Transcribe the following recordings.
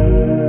I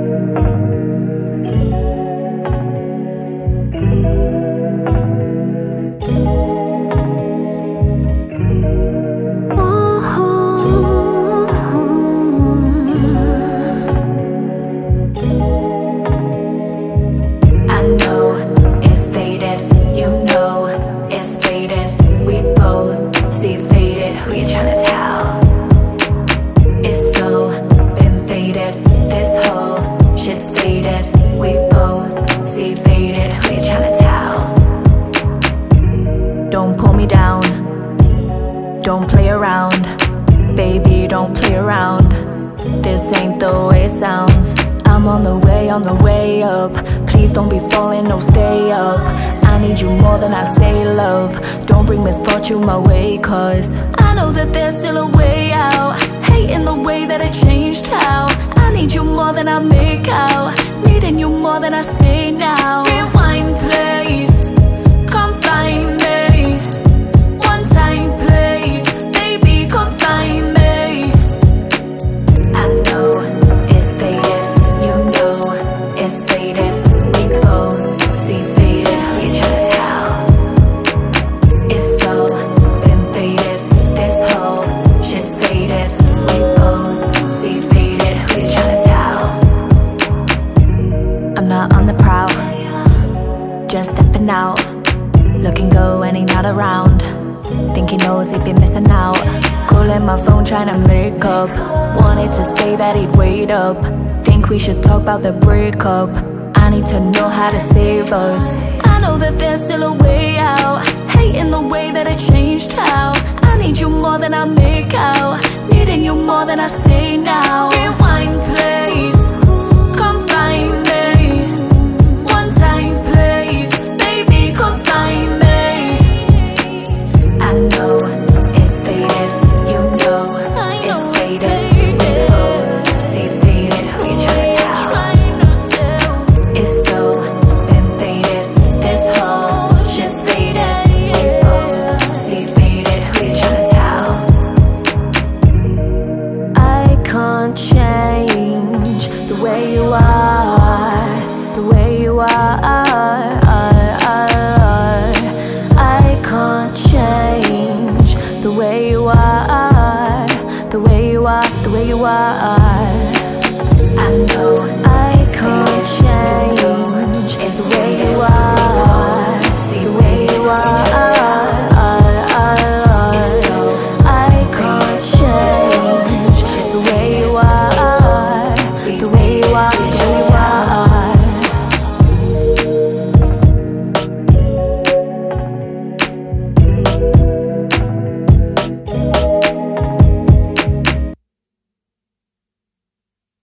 Don't pull me down. Don't play around. Baby, don't play around. This ain't the way it sounds. I'm on the way, on the way up. Please don't be falling, no stay up. I need you more than I say love. Don't bring misfortune my way, cause I know that there's still a way out. Hating the way that it changed how. I need you more than I make out. Needing you more than I say now. Rewind, please. On the prowl, just stepping out. Looking good when he not around. Think he knows he been missing out. Calling my phone trying to make up. Wanted to say that he'd wait up. Think we should talk about the breakup. I need to know how to save us. I know that there's still a way out. Hating the way that it changed how. I need you more than I make out. Needing you more than I say now. you are.